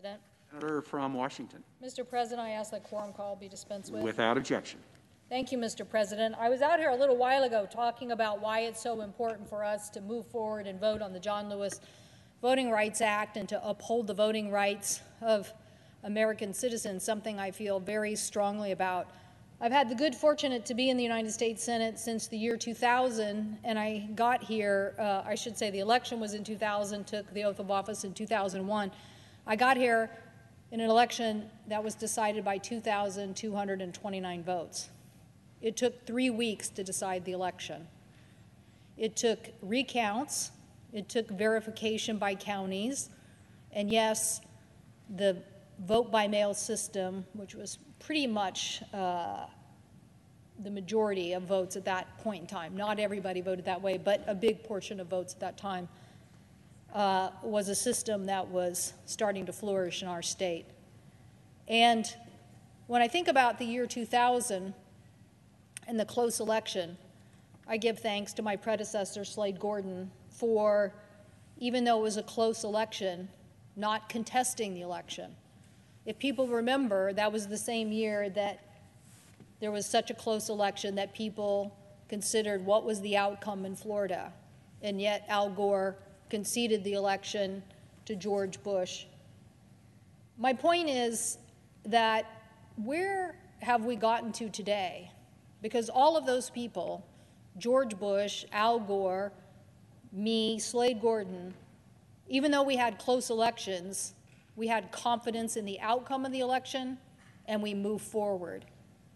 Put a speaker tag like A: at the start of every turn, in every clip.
A: President.
B: Senator from Washington,
A: Mr. President, I ask that quorum call be dispensed with.
B: without objection.
A: Thank you, Mr. President. I was out here a little while ago talking about why it's so important for us to move forward and vote on the John Lewis Voting Rights Act and to uphold the voting rights of American citizens, something I feel very strongly about. I've had the good fortune to be in the United States Senate since the year 2000, and I got here, uh, I should say the election was in 2000, took the oath of office in 2001. I got here in an election that was decided by 2,229 votes. It took three weeks to decide the election. It took recounts, it took verification by counties, and yes, the vote by mail system, which was pretty much uh, the majority of votes at that point in time. Not everybody voted that way, but a big portion of votes at that time uh, was a system that was starting to flourish in our state. And when I think about the year 2000 and the close election, I give thanks to my predecessor, Slade Gorton, for, even though it was a close election, not contesting the election. If people remember, that was the same year that there was such a close election that people considered what was the outcome in Florida. And yet Al Gore conceded the election to George Bush. My point is that where have we gotten to today? Because all of those people, George Bush, Al Gore, me, Slade Gorton, even though we had close elections, we had confidence in the outcome of the election and we moved forward.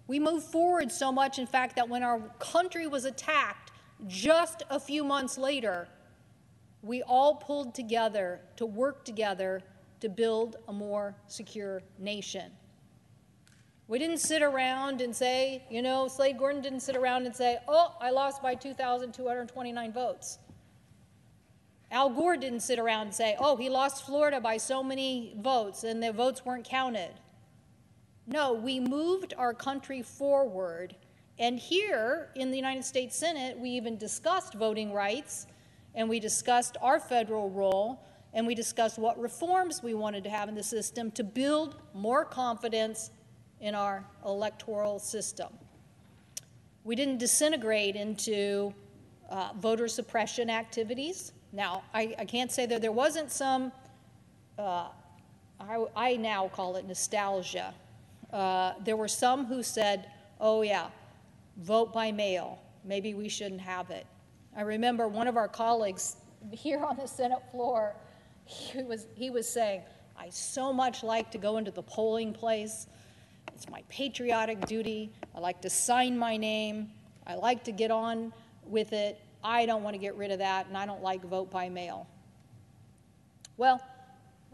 A: We moved forward so much, in fact, that when our country was attacked just a few months later, we all pulled together to work together to build a more secure nation. We didn't sit around and say, you know, Slade Gorton didn't sit around and say, oh, I lost by 2,229 votes. Al Gore didn't sit around and say, oh, he lost Florida by so many votes and the votes weren't counted. No, we moved our country forward. And here in the United States Senate, we even discussed voting rights and we discussed our federal role and we discussed what reforms we wanted to have in the system to build more confidence in our electoral system. We didn't disintegrate into uh, voter suppression activities. Now, I, I, can't say that there wasn't some, uh, I, I, now call it nostalgia. Uh, there were some who said, oh, yeah, vote by mail. Maybe we shouldn't have it. I remember one of our colleagues here on the Senate floor, he was, he was saying, I so much like to go into the polling place. It's my patriotic duty. I like to sign my name. I like to get on with it. I don't want to get rid of that, and I don't like vote by mail. Well,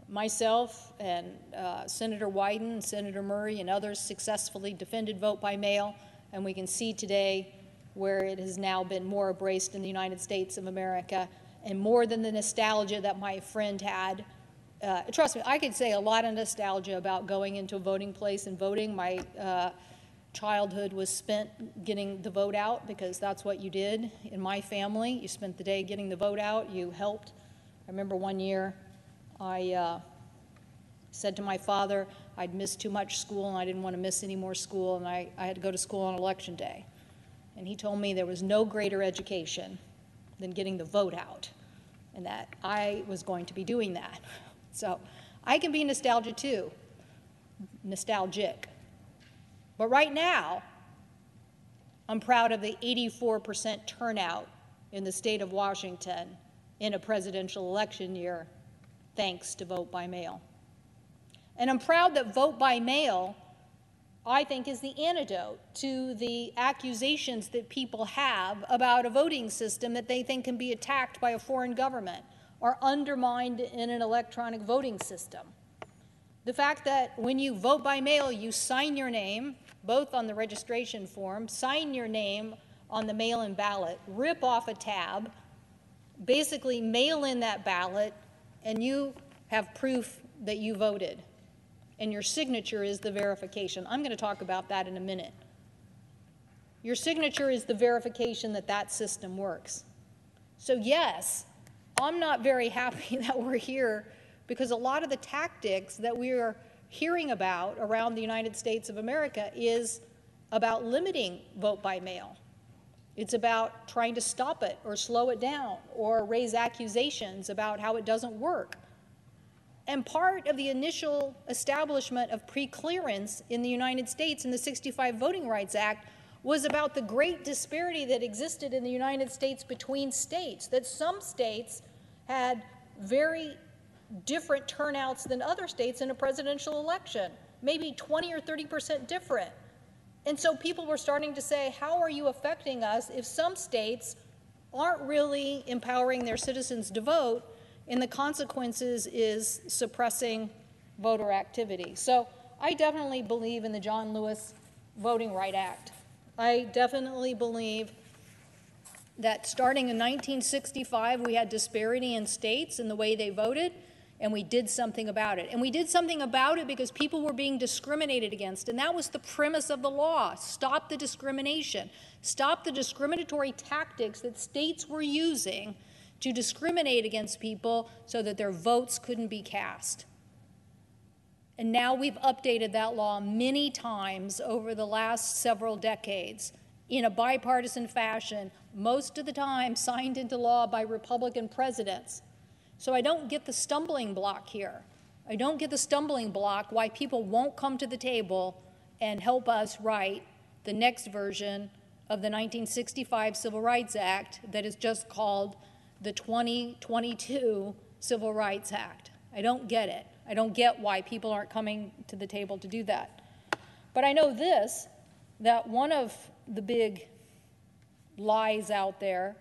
A: myself and uh, Senator Wyden, Senator Murray, and others successfully defended vote by mail, and we can see today where it has now been more embraced in the United States of America and more than the nostalgia that my friend had. Uh, trust me, I could say a lot of nostalgia about going into a voting place and voting. My uh, childhood was spent getting the vote out because that's what you did in my family. You spent the day getting the vote out, you helped. I remember one year I uh, said to my father I'd missed too much school and I didn't want to miss any more school, and I, I had to go to school on election day. And he told me there was no greater education than getting the vote out, and that I was going to be doing that. So I can be nostalgic too, nostalgic. But right now, I'm proud of the 84% turnout in the state of Washington in a presidential election year, thanks to vote by mail. And I'm proud that vote by mail I think, is the antidote to the accusations that people have about a voting system that they think can be attacked by a foreign government or undermined in an electronic voting system. The fact that when you vote by mail, you sign your name, both on the registration form, sign your name on the mail in ballot, rip off a tab, basically mail in that ballot, and you have proof that you voted and your signature is the verification. I'm going to talk about that in a minute. Your signature is the verification that that system works. So, yes, I'm not very happy that we're here because a lot of the tactics that we are hearing about around the United States of America is about limiting vote by mail. It's about trying to stop it or slow it down or raise accusations about how it doesn't work. And part of the initial establishment of preclearance in the United States in the 65 Voting Rights Act was about the great disparity that existed in the United States between states, that some states had very different turnouts than other states in a presidential election, maybe 20 or 30 percent different. And so people were starting to say, how are you affecting us if some states aren't really empowering their citizens to vote, and the consequences is suppressing voter activity? So I definitely believe in the John Lewis Voting Right Act. I definitely believe that starting in 1965, we had disparity in states in the way they voted, and we did something about it. And we did something about it because people were being discriminated against, and that was the premise of the law. Stop the discrimination. Stop the discriminatory tactics that states were using to discriminate against people so that their votes couldn't be cast. And now we've updated that law many times over the last several decades in a bipartisan fashion, most of the time signed into law by Republican presidents. So I don't get the stumbling block here. I don't get the stumbling block why people won't come to the table and help us write the next version of the 1965 Civil Rights Act that is just called the 2022 Civil Rights Act. I don't get it. I don't get why people aren't coming to the table to do that. But I know this that one of the big lies out there,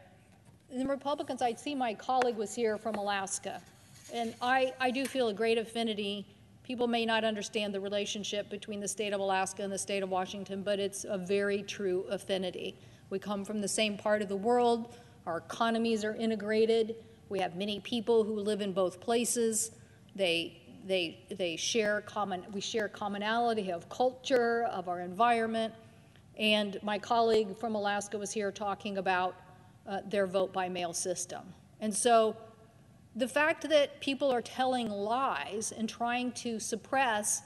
A: the Republicans, I see my colleague was here from Alaska, and I, I do feel a great affinity. People may not understand the relationship between the state of Alaska and the state of Washington, but it's a very true affinity. We come from the same part of the world, our economies are integrated, we have many people who live in both places. They they, they share common, we share commonality of culture, of our environment. And my colleague from Alaska was here talking about uh, their vote by mail system. And so the fact that people are telling lies and trying to suppress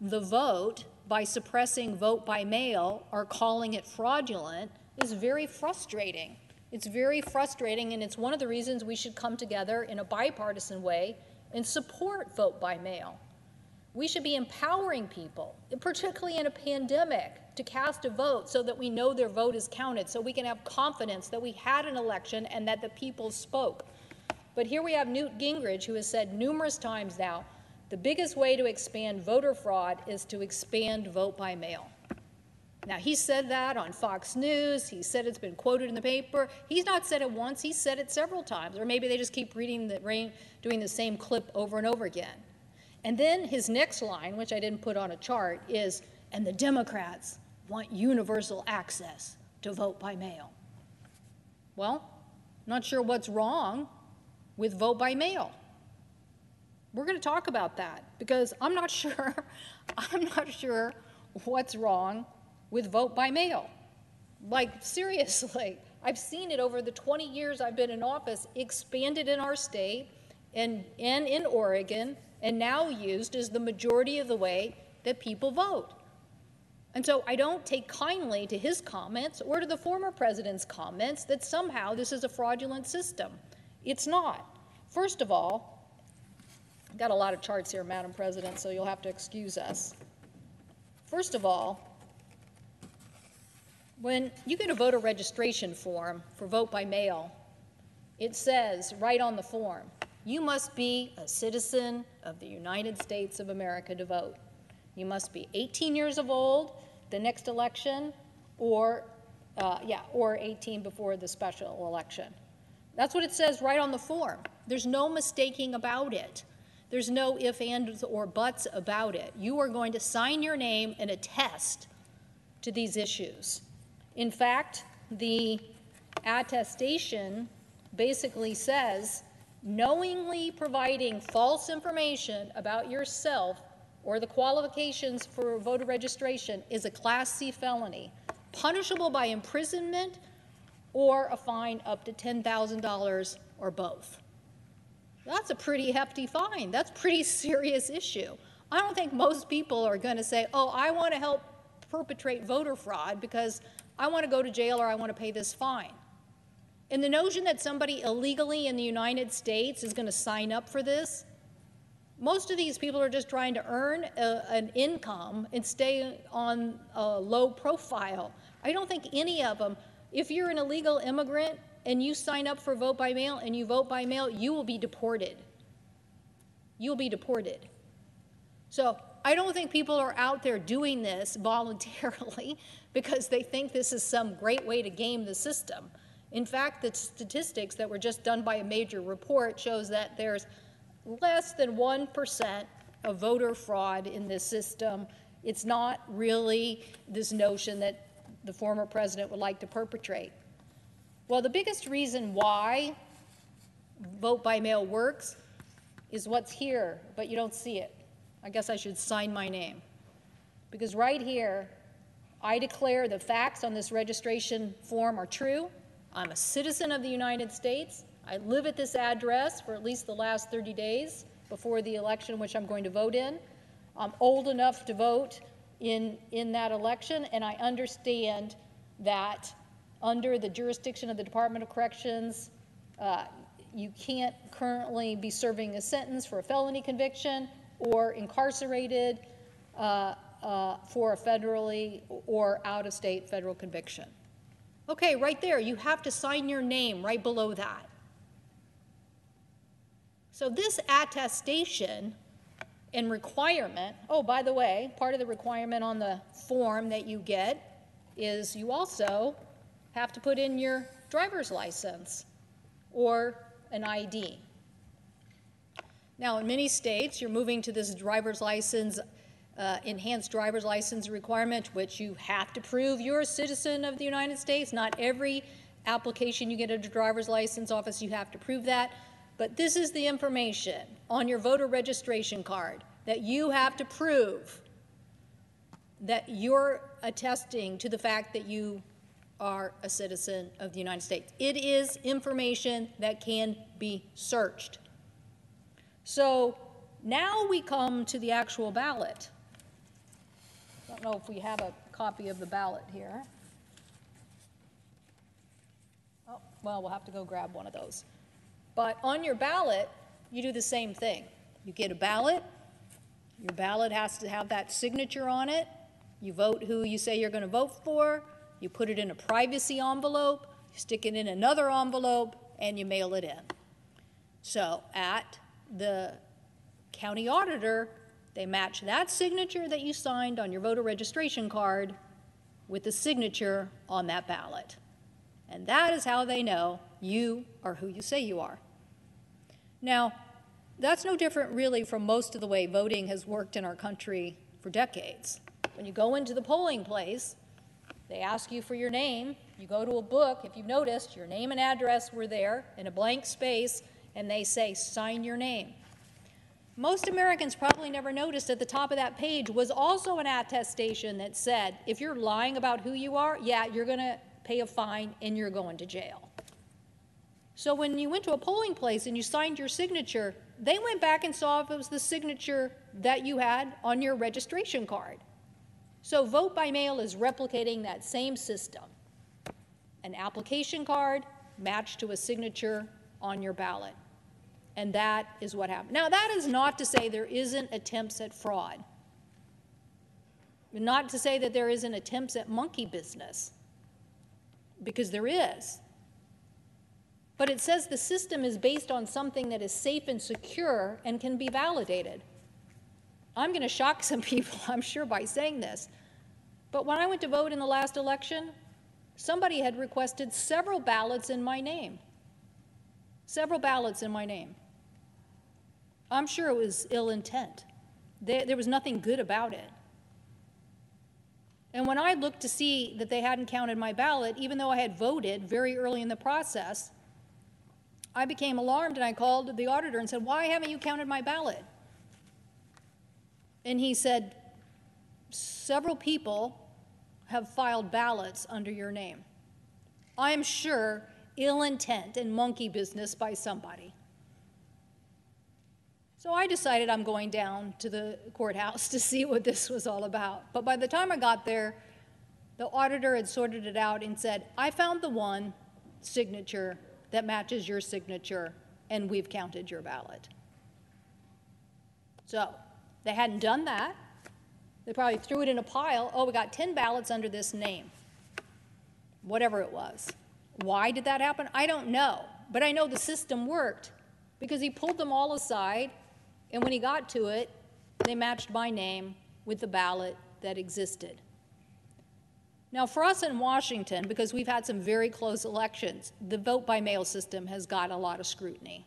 A: the vote by suppressing vote by mail or calling it fraudulent is very frustrating. It's very frustrating, and it's one of the reasons we should come together in a bipartisan way and support vote by mail. We should be empowering people, particularly in a pandemic, to cast a vote so that we know their vote is counted, so we can have confidence that we had an election and that the people spoke. But here we have Newt Gingrich, who has said numerous times now the biggest way to expand voter fraud is to expand vote by mail. Now, he said that on Fox News. He said it's been quoted in the paper. He's not said it once, he's said it several times. Or maybe they just keep reading the, doing the same clip over and over again. And then his next line, which I didn't put on a chart, is and the Democrats want universal access to vote by mail. Well, not sure what's wrong with vote by mail. We're going to talk about that because I'm not sure I'm not sure what's wrong with vote by mail. Like, seriously, I've seen it over the 20 years I've been in office expanded in our state and, and in Oregon and now used as the majority of the way that people vote. And so I don't take kindly to his comments or to the former president's comments that somehow this is a fraudulent system. It's not. First of all, I've got a lot of charts here, Madam President, so you'll have to excuse us. First of all, when you get a voter registration form for vote by mail, it says right on the form, you must be a citizen of the United States of America to vote. You must be 18 years of old the next election, or uh, yeah, or 18 before the special election. That's what it says right on the form. There's no mistaking about it. There's no if, ands, or buts about it. You are going to sign your name and attest to these issues. In fact, the attestation basically says knowingly providing false information about yourself or the qualifications for voter registration is a Class C felony, punishable by imprisonment or a fine up to $10,000 or both. That's a pretty hefty fine. That's a pretty serious issue. I don't think most people are going to say, oh, I want to help perpetrate voter fraud because I want to go to jail or I want to pay this fine. And the notion that somebody illegally in the United States is going to sign up for this, most of these people are just trying to earn a, an income and stay on a low profile. I don't think any of them, if you're an illegal immigrant and you sign up for vote by mail and you vote by mail, you will be deported. You'll be deported. So I don't think people are out there doing this voluntarily because they think this is some great way to game the system. In fact, the statistics that were just done by a major report shows that there's less than 1% of voter fraud in this system. It's not really this notion that the former president would like to perpetrate. Well, the biggest reason why vote by mail works is what's here, but you don't see it. I guess I should sign my name. Because right here, I declare the facts on this registration form are true. I'm a citizen of the United States. I live at this address for at least the last 30 days before the election which I'm going to vote in. I'm old enough to vote in, in that election, and I understand that under the jurisdiction of the Department of Corrections, uh, you can't currently be serving a sentence for a felony conviction or incarcerated uh, uh, for a federally or out of state federal conviction. Okay, right there, you have to sign your name right below that. So, this attestation and requirement, oh, by the way, part of the requirement on the form that you get is you also have to put in your driver's license or an ID. Now, in many states, you're moving to this driver's license, uh, enhanced driver's license requirement, which you have to prove you're a citizen of the United States. Not every application you get at a driver's license office, you have to prove that. But this is the information on your voter registration card that you have to prove that you're attesting to the fact that you are a citizen of the United States. It is information that can be searched. So now we come to the actual ballot. I don't know if we have a copy of the ballot here. Oh, well, we'll have to go grab one of those. But on your ballot, you do the same thing. You get a ballot, your ballot has to have that signature on it. You vote who you say you're going to vote for, you put it in a privacy envelope, you stick it in another envelope, and you mail it in. So at the county auditor, they match that signature that you signed on your voter registration card with the signature on that ballot. And that is how they know you are who you say you are. Now, that's no different really from most of the way voting has worked in our country for decades. When you go into the polling place, they ask you for your name. You go to a book, if you've noticed, your name and address were there in a blank space, and they say, sign your name. Most Americans probably never noticed at the top of that page was also an attestation that said, if you're lying about who you are, yeah, you're going to pay a fine and you're going to jail. So when you went to a polling place and you signed your signature, they went back and saw if it was the signature that you had on your registration card. So vote by mail is replicating that same system. An application card matched to a signature on your ballot. And that is what happened. Now, that is not to say there isn't attempts at fraud, not to say that there isn't attempts at monkey business, because there is. But it says the system is based on something that is safe and secure and can be validated. I'm going to shock some people, I'm sure, by saying this. But when I went to vote in the last election, somebody had requested several ballots in my name. Several ballots in my name. I'm sure it was ill intent. There, was nothing good about it. And when I looked to see that they hadn't counted my ballot, even though I had voted very early in the process, I became alarmed and I called the auditor and said, Why haven't you counted my ballot? And he said, Several people have filed ballots under your name. I am sure ill intent and monkey business by somebody. So I decided I'm going down to the courthouse to see what this was all about. But by the time I got there, the auditor had sorted it out and said, I found the one signature that matches your signature, and we've counted your ballot. So they hadn't done that. They probably threw it in a pile. Oh, we got 10 ballots under this name, whatever it was. Why did that happen? I don't know. But I know the system worked because he pulled them all aside and when he got to it, they matched my name with the ballot that existed. Now, for us in Washington, because we've had some very close elections, the vote by mail system has got a lot of scrutiny.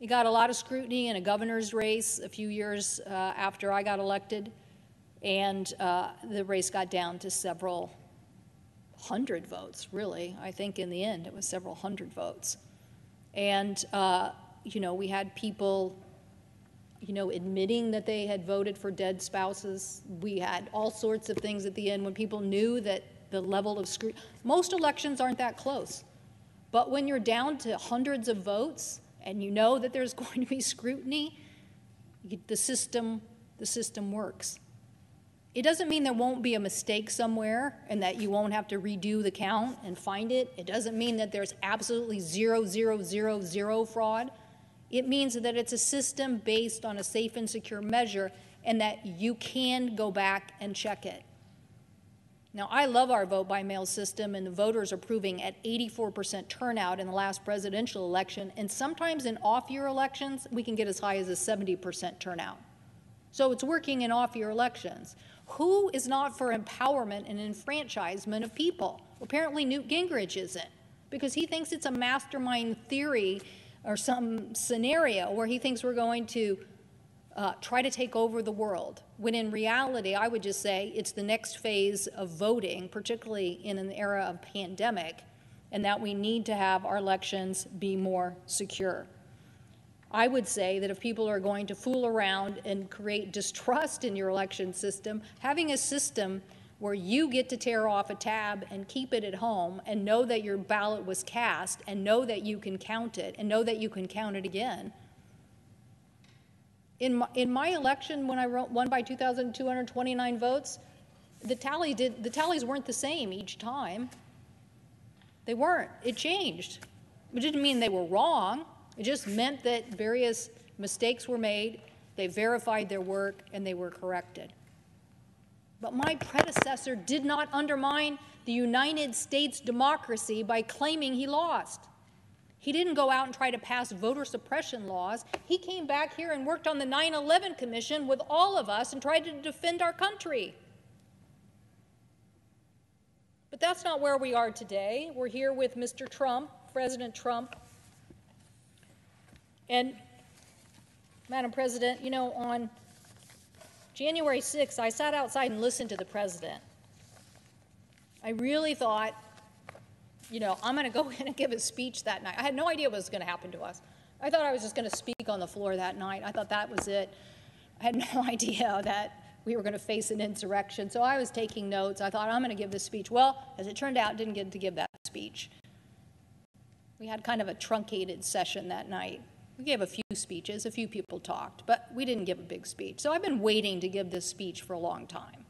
A: It got a lot of scrutiny in a governor's race a few years uh, after I got elected, and uh, the race got down to several hundred votes, really. I think in the end it was several hundred votes. And, uh, you know, we had people you know, admitting that they had voted for dead spouses. We had all sorts of things at the end when people knew that the level of scrutiny. Most elections aren't that close. But when you're down to hundreds of votes and you know that there's going to be scrutiny, the system, the system works. It doesn't mean there won't be a mistake somewhere and that you won't have to redo the count and find it. It doesn't mean that there's absolutely zero, zero, zero, zero fraud. It means that it's a system based on a safe and secure measure and that you can go back and check it. Now, I love our vote by mail system, and the voters are proving at 84% turnout in the last presidential election. And sometimes in off year elections, we can get as high as a 70% turnout. So it's working in off year elections. Who is not for empowerment and enfranchisement of people? Apparently, Newt Gingrich isn't, because he thinks it's a mastermind theory or some scenario where he thinks we're going to uh, try to take over the world, when in reality, I would just say it's the next phase of voting, particularly in an era of pandemic, and that we need to have our elections be more secure. I would say that if people are going to fool around and create distrust in your election system, having a system where you get to tear off a tab and keep it at home and know that your ballot was cast and know that you can count it and know that you can count it again. In my, in my election, when I won by 2,229 votes, the, tally did, the tallies weren't the same each time. They weren't. It changed. It didn't mean they were wrong. It just meant that various mistakes were made, they verified their work, and they were corrected. But my predecessor did not undermine the United States democracy by claiming he lost. He didn't go out and try to pass voter suppression laws. He came back here and worked on the 9 11 Commission with all of us and tried to defend our country. But that's not where we are today. We're here with Mr. Trump, President Trump. And, Madam President, you know, on January 6th, I sat outside and listened to the president. I really thought, you know, I'm going to go in and give a speech that night. I had no idea what was going to happen to us. I thought I was just going to speak on the floor that night. I thought that was it. I had no idea that we were going to face an insurrection. So I was taking notes. I thought, I'm going to give this speech. Well, as it turned out, didn't get to give that speech. We had kind of a truncated session that night. We gave a few speeches, a few people talked, but we didn't give a big speech. So I've been waiting to give this speech for a long time.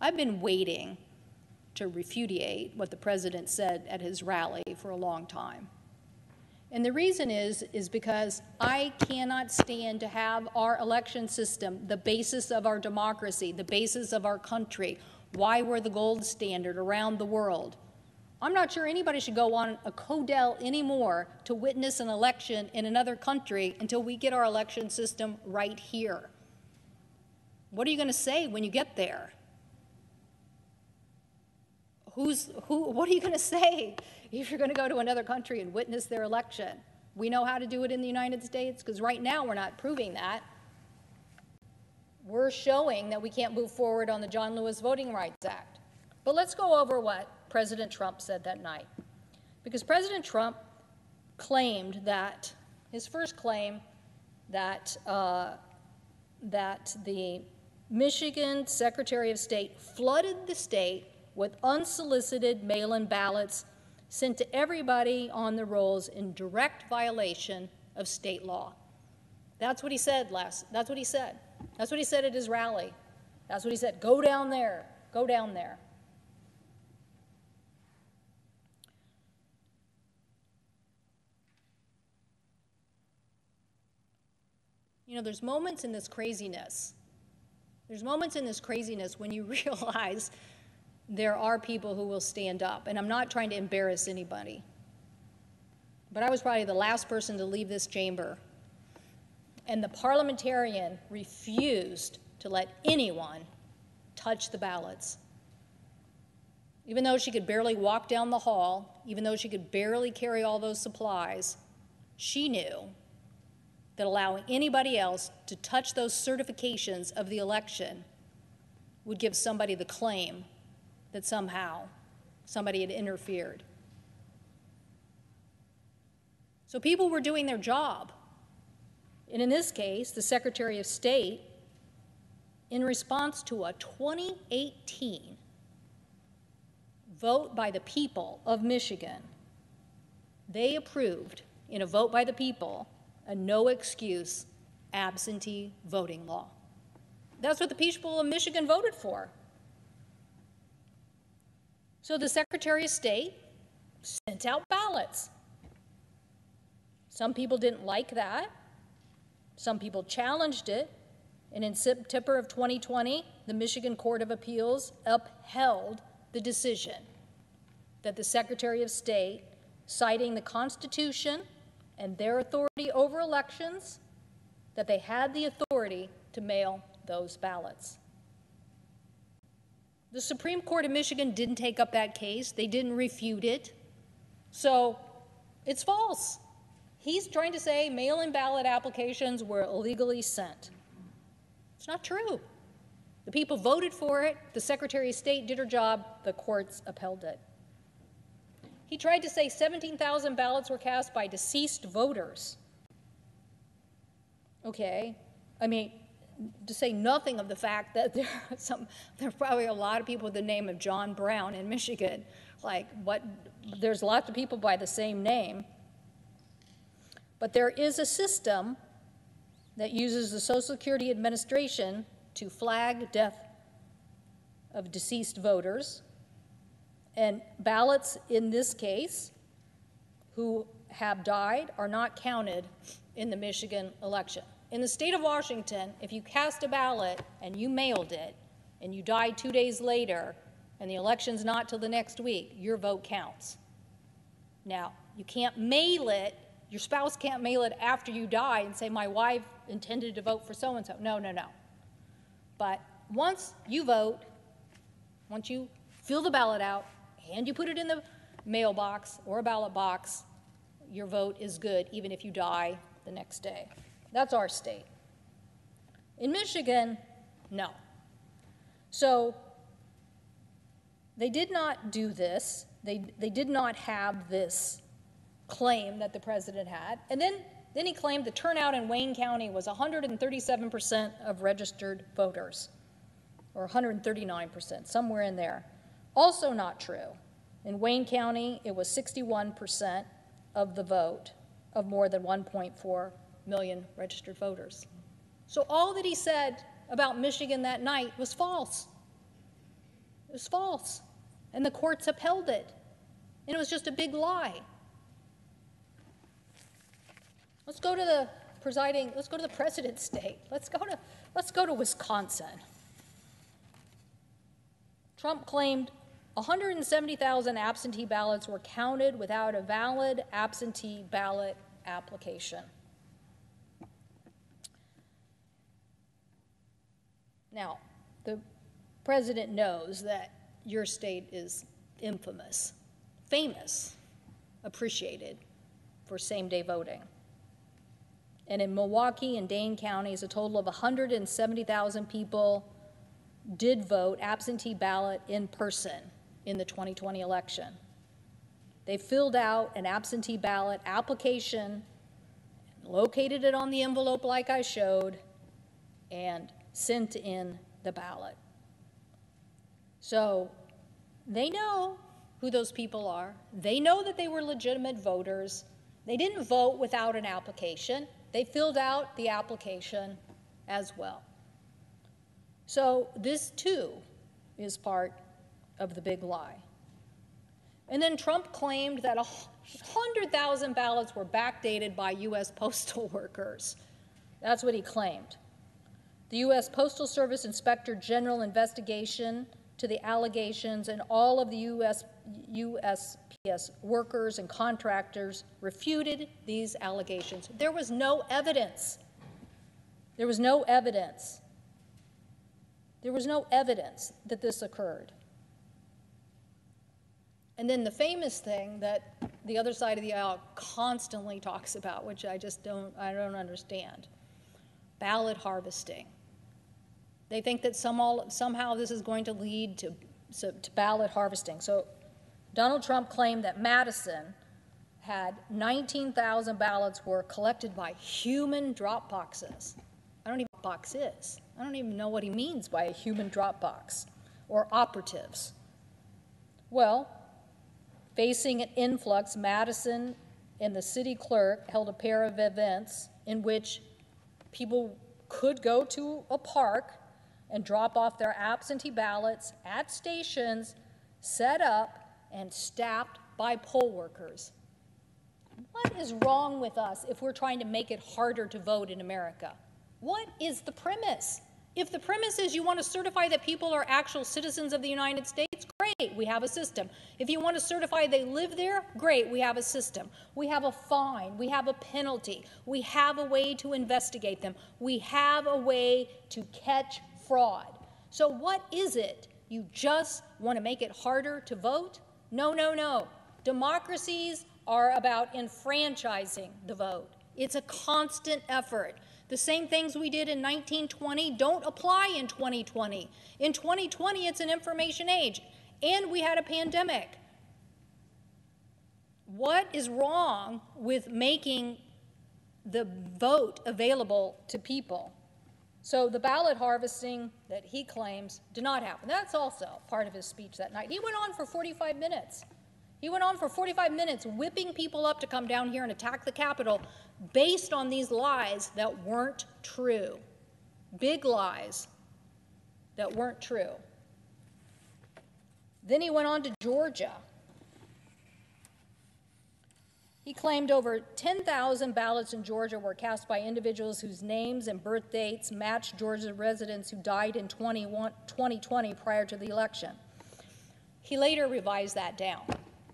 A: I've been waiting to repudiate what the president said at his rally for a long time. And the reason is is because I cannot stand to have our election system, the basis of our democracy, the basis of our country, why we're the gold standard around the world, I'm not sure anybody should go on a CODEL anymore to witness an election in another country until we get our election system right here. What are you going to say when you get there? Who's, who, what are you going to say if you're going to go to another country and witness their election? We know how to do it in the United States because right now we're not proving that. We're showing that we can't move forward on the John Lewis Voting Rights Act. But let's go over what President Trump said that night. Because President Trump claimed that, his first claim, that, uh, that the Michigan Secretary of State flooded the state with unsolicited mail in ballots sent to everybody on the rolls in direct violation of state law. That's what he said last, that's what he said. That's what he said at his rally. That's what he said. Go down there. Go down there. You know, there's moments in this craziness. There's moments in this craziness when you realize there are people who will stand up. And I'm not trying to embarrass anybody. But I was probably the last person to leave this chamber. And the parliamentarian refused to let anyone touch the ballots. Even though she could barely walk down the hall, even though she could barely carry all those supplies, she knew that allowing anybody else to touch those certifications of the election would give somebody the claim that somehow somebody had interfered. So people were doing their job. And in this case, the Secretary of State, in response to a 2018 vote by the people of Michigan, they approved, in a vote by the people, a no excuse absentee voting law. That's what the people of Michigan voted for. So the Secretary of State sent out ballots. Some people didn't like that. Some people challenged it. And in September of 2020, the Michigan Court of Appeals upheld the decision that the Secretary of State, citing the Constitution and their authority over elections, that they had the authority to mail those ballots. The Supreme Court of Michigan didn't take up that case, they didn't refute it. So it's false. He's trying to say mail in ballot applications were illegally sent. It's not true. The people voted for it, the Secretary of State did her job, the courts upheld it. He tried to say 17,000 ballots were cast by deceased voters. Okay, I mean, to say nothing of the fact that there are some, there are probably a lot of people with the name of John Brown in Michigan. Like, what? There's lots of people by the same name. But there is a system that uses the Social Security Administration to flag death of deceased voters. And ballots in this case who have died are not counted in the Michigan election. In the state of Washington, if you cast a ballot and you mailed it and you die two days later and the election's not till the next week, your vote counts. Now, you can't mail it, your spouse can't mail it after you die and say, My wife intended to vote for so and so. No, no, no. But once you vote, once you fill the ballot out and you put it in the mailbox or a ballot box, your vote is good even if you die the next day. That's our state. In Michigan, no. So they did not do this. They, they did not have this claim that the president had. And then, then he claimed the turnout in Wayne County was 137% of registered voters, or 139%, somewhere in there. Also not true. In Wayne County, it was 61% of the vote of more than 1.4 million registered voters. So all that he said about Michigan that night was false. It was false. And the courts upheld it. And it was just a big lie. Let's go to the presiding, let's go to the president's state. Let's go to, let's go to Wisconsin. Trump claimed 170,000 absentee ballots were counted without a valid absentee ballot application. Now, the president knows that your state is infamous, famous, appreciated for same day voting. And in Milwaukee and Dane counties, a total of 170,000 people did vote absentee ballot in person in the 2020 election. They filled out an absentee ballot application, located it on the envelope like I showed, and sent in the ballot. So they know who those people are. They know that they were legitimate voters. They didn't vote without an application. They filled out the application as well. So this too is part of the big lie. And then Trump claimed that 100,000 ballots were backdated by U.S. postal workers. That's what he claimed. The U.S. Postal Service Inspector General investigation to the allegations and all of the US, USPS workers and contractors refuted these allegations. There was no evidence. There was no evidence. There was no evidence that this occurred. And then the famous thing that the other side of the aisle constantly talks about, which I just don't, I don't understand ballot harvesting. They think that some, somehow this is going to lead to, to, to ballot harvesting. So Donald Trump claimed that Madison had 19,000 ballots were collected by human drop boxes. I don't even know what box is. I don't even know what he means by a human drop box or operatives. Well, facing an influx, Madison and the city clerk held a pair of events in which people could go to a park and drop off their absentee ballots at stations set up and staffed by poll workers. What is wrong with us if we're trying to make it harder to vote in America? What is the premise? If the premise is you want to certify that people are actual citizens of the United States, great, we have a system. If you want to certify they live there, great, we have a system. We have a fine, we have a penalty, we have a way to investigate them, we have a way to catch fraud. So, what is it? You just want to make it harder to vote? No, no, no. Democracies are about enfranchising the vote. It's a constant effort. The same things we did in 1920 don't apply in 2020. In 2020, it's an information age, and we had a pandemic. What is wrong with making the vote available to people? So the ballot harvesting that he claims did not happen. That's also part of his speech that night. He went on for 45 minutes. He went on for 45 minutes whipping people up to come down here and attack the Capitol based on these lies that weren't true. Big lies that weren't true. Then he went on to Georgia. He claimed over 10,000 ballots in Georgia were cast by individuals whose names and birth dates matched Georgia residents who died in 2020 prior to the election. He later revised that down.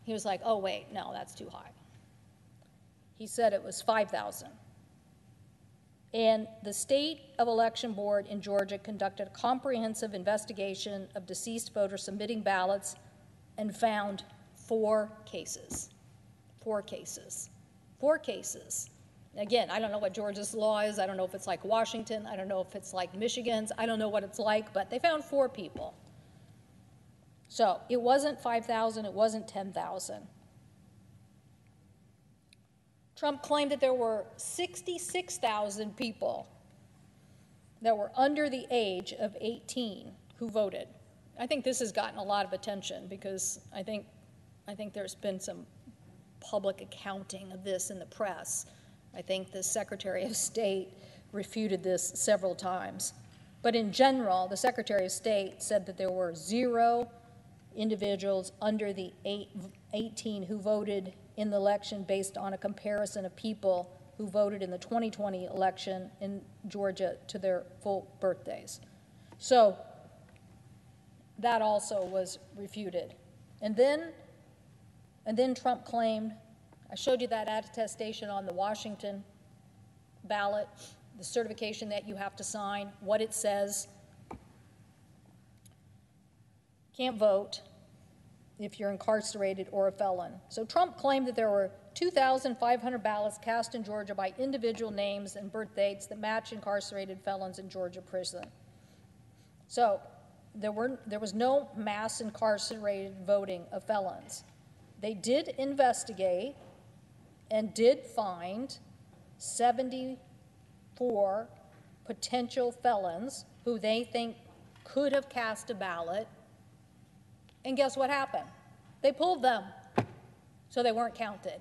A: He was like, oh, wait, no, that's too high. He said it was 5,000. And the State of Election Board in Georgia conducted a comprehensive investigation of deceased voters submitting ballots and found four cases. Four cases. Four cases. Again, I don't know what Georgia's law is. I don't know if it's like Washington. I don't know if it's like Michigan's. I don't know what it's like, but they found four people. So it wasn't 5,000, it wasn't 10,000. Trump claimed that there were 66,000 people that were under the age of 18 who voted. I think this has gotten a lot of attention because I think, I think there's been some public accounting of this in the press. I think the Secretary of State refuted this several times. But in general, the Secretary of State said that there were zero individuals under the eight, 18 who voted in the election based on a comparison of people who voted in the 2020 election in Georgia to their full birthdays. So that also was refuted. And then, and then Trump claimed, I showed you that attestation on the Washington ballot, the certification that you have to sign, what it says. Can't vote if you're incarcerated or a felon. So Trump claimed that there were 2,500 ballots cast in Georgia by individual names and birth dates that match incarcerated felons in Georgia prison. So there, were, there was no mass incarcerated voting of felons. They did investigate and did find 74 potential felons who they think could have cast a ballot and guess what happened? They pulled them, so they weren't counted.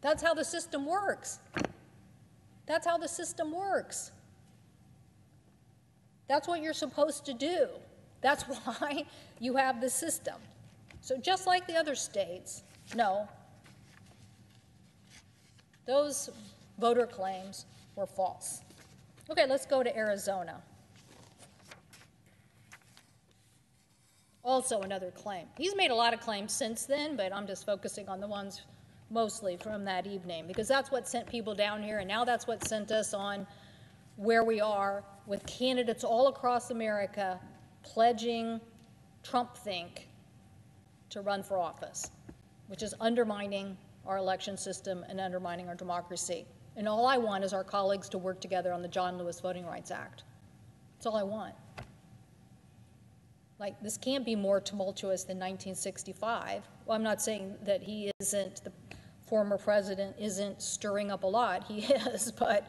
A: That's how the system works. That's how the system works. That's what you're supposed to do. That's why you have the system. So, just like the other states, no, those voter claims were false. Okay, let's go to Arizona. Also, another claim. He's made a lot of claims since then, but I'm just focusing on the ones mostly from that evening because that's what sent people down here, and now that's what sent us on where we are with candidates all across America pledging Trump think to run for office, which is undermining our election system and undermining our democracy. And all I want is our colleagues to work together on the John Lewis Voting Rights Act. That's all I want. Like, this can't be more tumultuous than 1965. Well, I'm not saying that he isn't, the former president isn't stirring up a lot. He is, but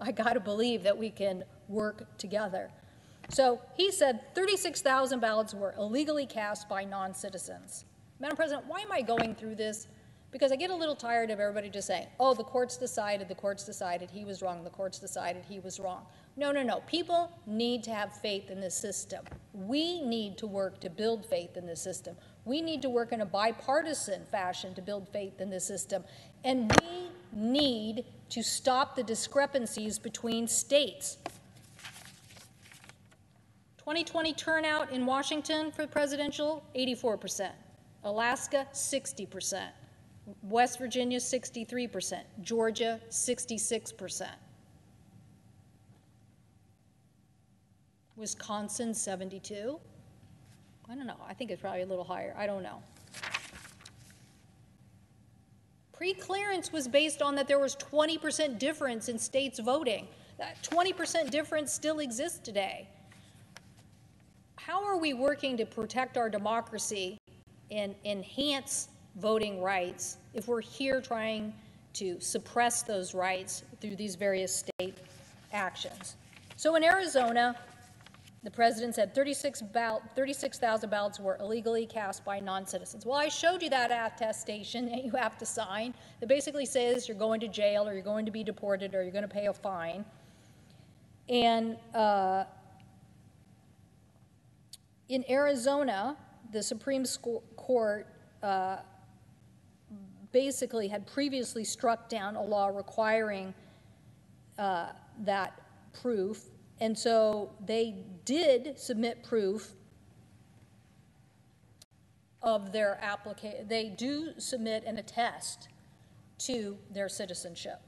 A: I got to believe that we can work together. So he said 36,000 ballots were illegally cast by non citizens. Madam President, why am I going through this? Because I get a little tired of everybody just saying, oh, the courts decided, the courts decided, he was wrong, the courts decided, he was wrong. No, no, no. People need to have faith in the system. We need to work to build faith in the system. We need to work in a bipartisan fashion to build faith in the system. And we need to stop the discrepancies between states. 2020 turnout in Washington for the presidential, 84%. Alaska, 60%. West Virginia, 63%. Georgia, 66%. Wisconsin, 72. I don't know. I think it's probably a little higher. I don't know. Pre-clearance was based on that there was 20% difference in states voting. That 20% difference still exists today. How are we working to protect our democracy and enhance voting rights if we're here trying to suppress those rights through these various state actions? So in Arizona, the president said 36,000 36, ballots were illegally cast by non citizens. Well, I showed you that attestation that you have to sign that basically says you're going to jail or you're going to be deported or you're going to pay a fine. And uh, in Arizona, the Supreme Court uh, basically had previously struck down a law requiring uh, that proof and so they did submit proof of their application. They do submit and attest to their citizenship.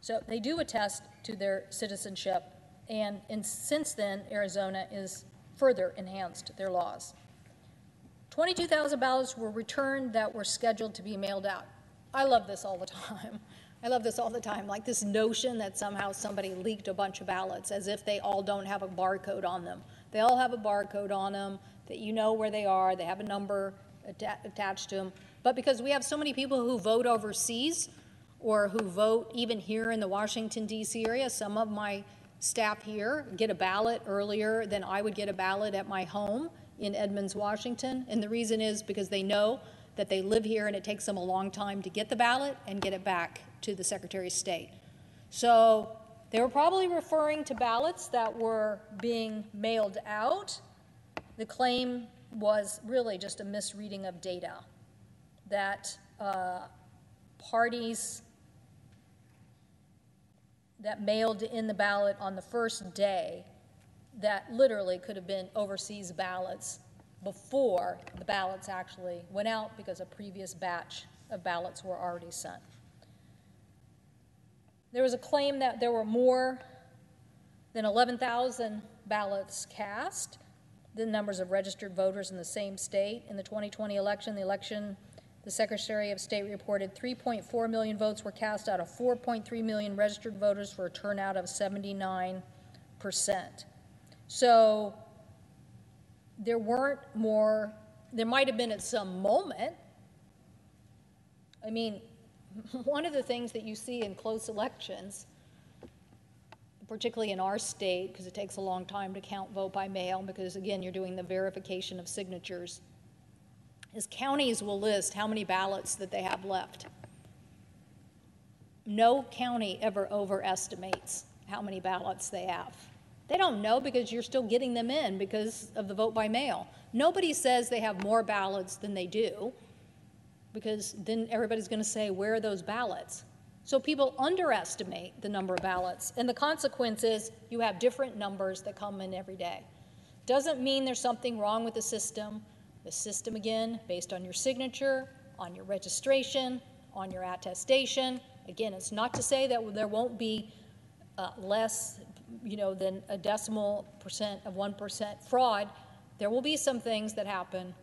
A: So they do attest to their citizenship, and, and since then, Arizona has further enhanced their laws. 22,000 ballots were returned that were scheduled to be mailed out. I love this all the time. I love this all the time, like this notion that somehow somebody leaked a bunch of ballots as if they all don't have a barcode on them. They all have a barcode on them, that you know where they are, they have a number attached to them. But because we have so many people who vote overseas or who vote even here in the Washington, D.C. area, some of my staff here get a ballot earlier than I would get a ballot at my home in Edmonds, Washington. And the reason is because they know that they live here and it takes them a long time to get the ballot and get it back to the Secretary of State. So they were probably referring to ballots that were being mailed out. The claim was really just a misreading of data, that uh, parties that mailed in the ballot on the first day that literally could have been overseas ballots before the ballots actually went out because a previous batch of ballots were already sent. There was a claim that there were more than 11,000 ballots cast, the numbers of registered voters in the same state. In the 2020 election, the election, the Secretary of State reported 3.4 million votes were cast out of 4.3 million registered voters for a turnout of 79%. So there weren't more, there might have been at some moment. I mean, one of the things that you see in close elections, particularly in our state, because it takes a long time to count vote by mail, because again, you're doing the verification of signatures, is counties will list how many ballots that they have left. no county ever overestimates how many ballots they have. They don't know because you're still getting them in because of the vote by mail. Nobody says they have more ballots than they do because then everybody's going to say, Where are those ballots? So people underestimate the number of ballots, and the consequence is you have different numbers that come in every day. Doesn't mean there's something wrong with the system. The system, again, based on your signature, on your registration, on your attestation. Again, it's not to say that there won't be uh, less, you know, than a decimal percent of 1% fraud. There will be some things that happen,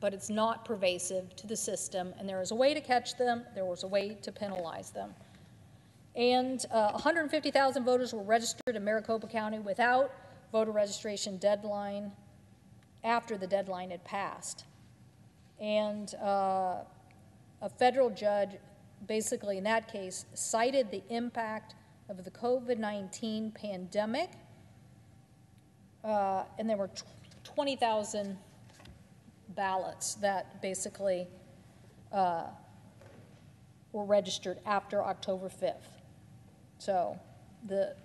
A: but it's not pervasive to the system, and there is a way to catch them, there was a way to penalize them. And uh, 150,000 voters were registered in Maricopa County without voter registration deadline after the deadline had passed. And uh, a federal judge, basically in that case, cited the impact of the COVID 19 pandemic. Uh, and there were 20,000 ballots that basically uh, were registered after October 5th. So the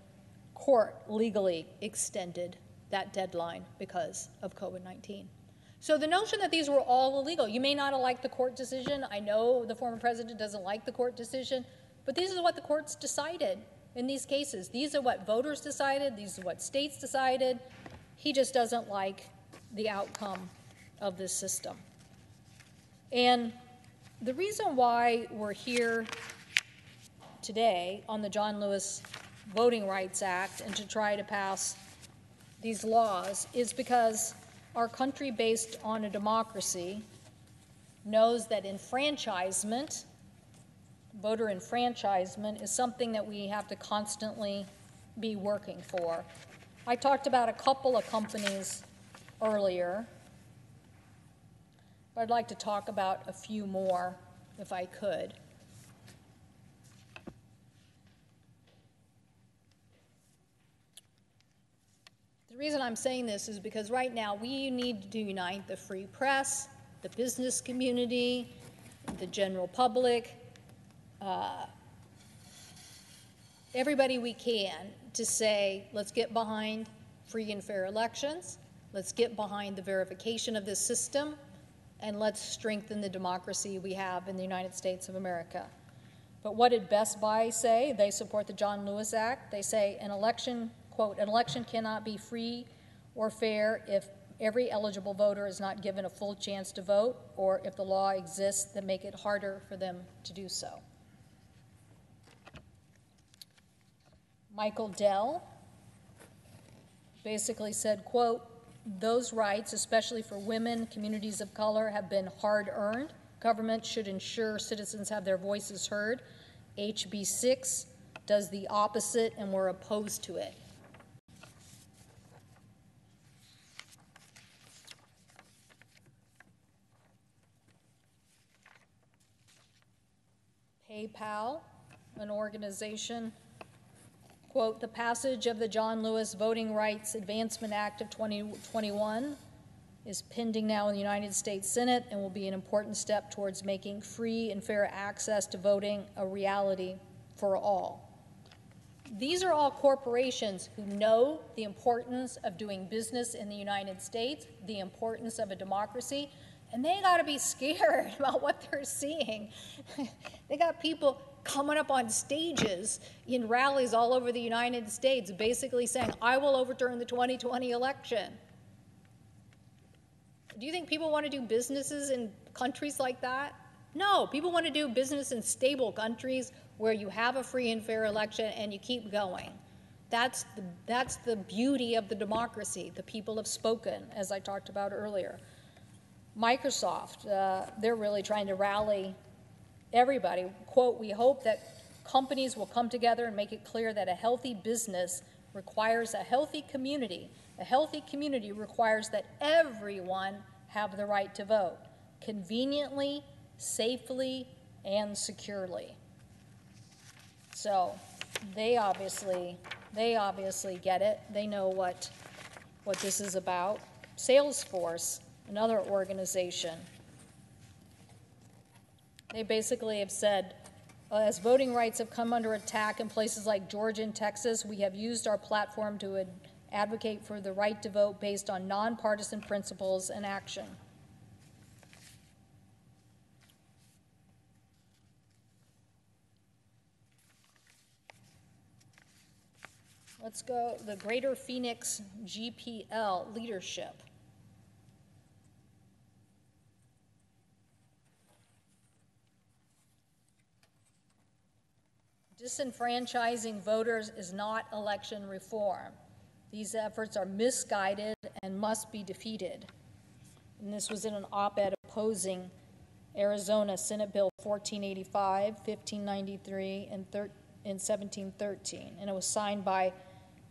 A: court legally extended that deadline because of COVID 19. So the notion that these were all illegal, you may not liked the court decision. I know the former president doesn't like the court decision, but these are what the courts decided in these cases. These are what voters decided, these are what states decided. He just doesn't like the outcome of this system. And the reason why we're here today on the John Lewis Voting Rights Act and to try to pass these laws is because our country, based on a democracy, knows that enfranchisement, voter enfranchisement, is something that we have to constantly be working for. I talked about a couple of companies earlier, but I'd like to talk about a few more if I could. The reason I'm saying this is because right now we need to unite the free press, the business community, the general public, uh, everybody we can to say, let's get behind free and fair elections, let's get behind the verification of this system, and let's strengthen the democracy we have in the United States of America. But what did Best Buy say? They support the John Lewis Act. They say an election quote, an election cannot be free or fair if every eligible voter is not given a full chance to vote or if the law exists that make it harder for them to do so. Michael Dell basically said, quote, those rights, especially for women, communities of color, have been hard earned. Government should ensure citizens have their voices heard. HB 6 does the opposite, and we're opposed to it. PayPal, an organization, quote, the passage of the John Lewis Voting Rights Advancement Act of 2021 is pending now in the United States Senate and will be an important step towards making free and fair access to voting a reality for all. These are all corporations who know the importance of doing business in the United States, the importance of a democracy, and they got to be scared about what they're seeing. they got people coming up on stages in rallies all over the United States basically saying, I will overturn the 2020 election. Do you think people want to do businesses in countries like that? No, people want to do business in stable countries where you have a free and fair election and you keep going. That's the, that's the beauty of the democracy. The people have spoken, as I talked about earlier. Microsoft, uh, they're really trying to rally everybody. Quote, we hope that companies will come together and make it clear that a healthy business requires a healthy community. A healthy community requires that everyone have the right to vote conveniently, safely, and securely. So they obviously they obviously get it. They know what what this is about. Salesforce another organization. They basically have said Uh, as voting rights have come under attack in places like Georgia and Texas, we have used our platform to ad- advocate for the right to vote based on nonpartisan principles and action. Let's go the Greater Phoenix GPL leadership. Disenfranchising voters is not election reform. These efforts are misguided and must be defeated. And this was in an op ed opposing Arizona Senate Bill 1485, 1593, and, and 1713. And it was signed by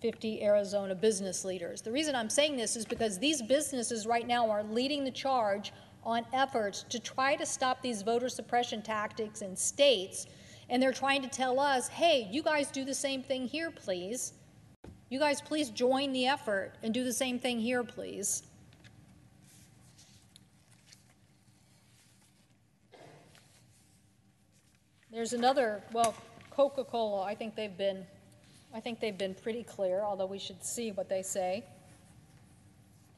A: 50 Arizona business leaders. The reason I'm saying this is because these businesses right now are leading the charge on efforts to try to stop these voter suppression tactics in states and they're trying to tell us, hey, you guys do the same thing here, please. You guys, please join the effort and do the same thing here, please. There's another, well, Coca Cola, I think they've been. I think they've been pretty clear, although we should see what they say.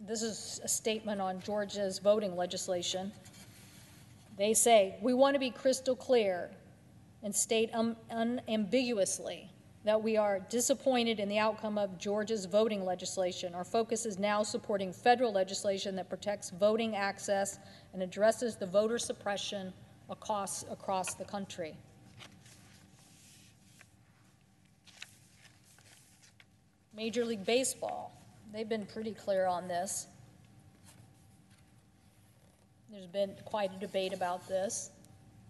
A: This is a statement on Georgia's voting legislation. They say, We want to be crystal clear and state un- unambiguously that we are disappointed in the outcome of Georgia's voting legislation. Our focus is now supporting federal legislation that protects voting access and addresses the voter suppression across, across the country. Major League Baseball, they've been pretty clear on this. There's been quite a debate about this.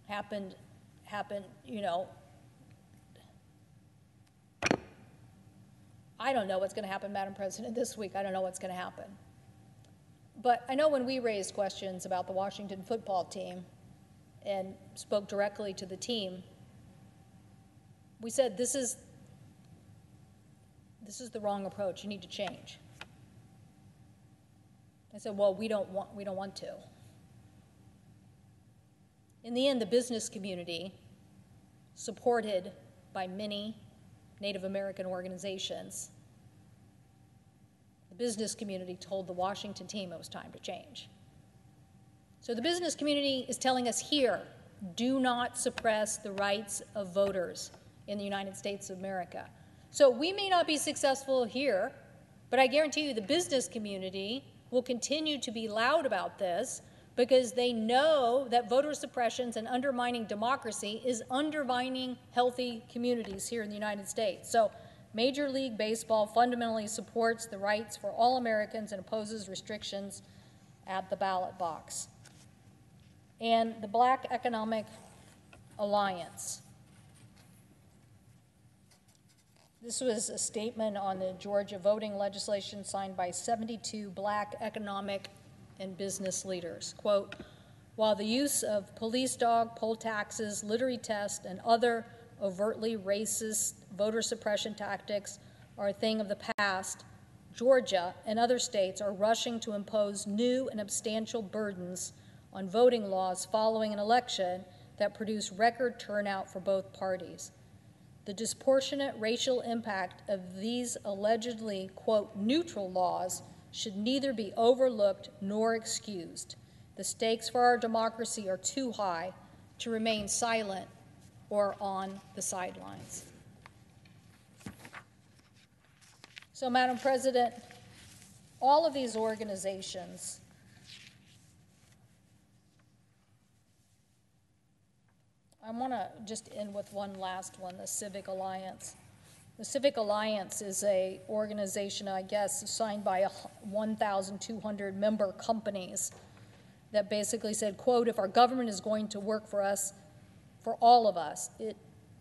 A: Happened happen, you know. I don't know what's going to happen, Madam President, this week. I don't know what's going to happen. But I know when we raised questions about the Washington football team and spoke directly to the team, we said this is this is the wrong approach. You need to change. I said, well, we don't want we don't want to. In the end, the business community, supported by many Native American organizations, the business community told the Washington team it was time to change. So the business community is telling us here do not suppress the rights of voters in the United States of America. So we may not be successful here, but I guarantee you the business community will continue to be loud about this because they know that voter suppressions and undermining democracy is undermining healthy communities here in the United States. So, Major League Baseball fundamentally supports the rights for all Americans and opposes restrictions at the ballot box. And the Black Economic Alliance. This was a statement on the Georgia voting legislation signed by 72 black economic and business leaders. Quote, while the use of police dog, poll taxes, literary tests, and other overtly racist voter suppression tactics are a thing of the past, Georgia and other states are rushing to impose new and substantial burdens on voting laws following an election that produced record turnout for both parties. The disproportionate racial impact of these allegedly, quote, neutral laws should neither be overlooked nor excused. The stakes for our democracy are too high to remain silent or on the sidelines. So, Madam President, all of these organizations I want to just end with one last one, the Civic Alliance. The Civic Alliance is a organization, I guess, signed by 1,200 member companies that basically said, quote, if our government is going to work for us, for all of us, it,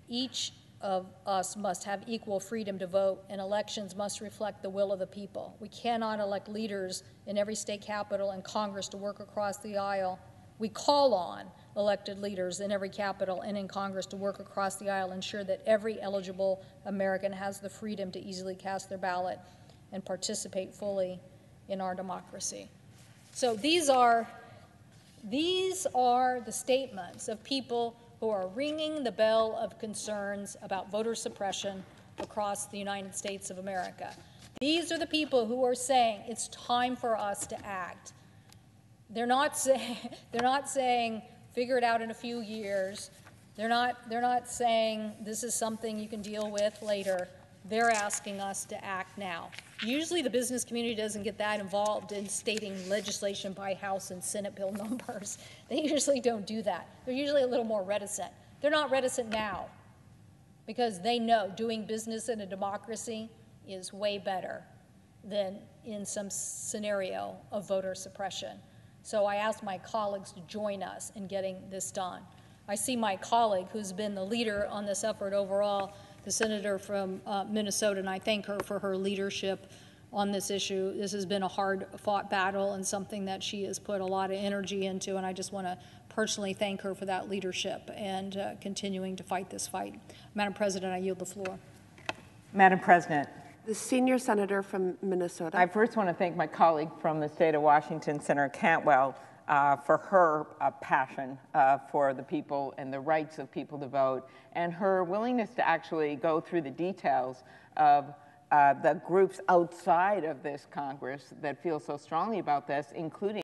A: each of us must have equal freedom to vote, and elections must reflect the will of the people. We cannot elect leaders in every state capital and Congress to work across the aisle. We call on elected leaders in every capital and in Congress to work across the aisle, ensure that every eligible American has the freedom to easily cast their ballot and participate fully in our democracy. So these are these are the statements of people who are ringing the bell of concerns about voter suppression across the United States of America. These are the people who are saying it's time for us to act. They're not saying they're not saying figure it out in a few years. They're not they're not saying this is something you can deal with later. They're asking us to act now. Usually the business community doesn't get that involved in stating legislation by House and Senate bill numbers. They usually don't do that. They're usually a little more reticent. They're not reticent now because they know doing business in a democracy is way better than in some scenario of voter suppression. So I asked my colleagues to join us in getting this done. I see my colleague, who's been the leader on this effort overall, the senator from uh, Minnesota, and I thank her for her leadership on this issue. This has been a hard fought battle and something that she has put a lot of energy into, and I just want to personally thank her for that leadership and uh, continuing to fight this fight. Madam President, I yield the floor.
B: Madam President,
C: The senior senator from Minnesota.
B: I first want to thank my colleague from the state of Washington, Senator Cantwell, uh, for her uh, passion uh, for the people and the rights of people to vote, and her willingness to actually go through the details of uh, the groups outside of this Congress that feel so strongly about this, including